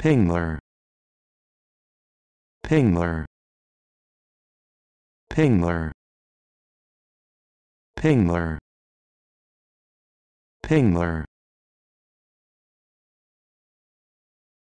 Pingler. Pingler. Pingler. Pingler. Pingler.